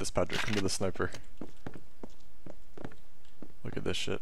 this, Patrick. Come to the sniper. Look at this shit.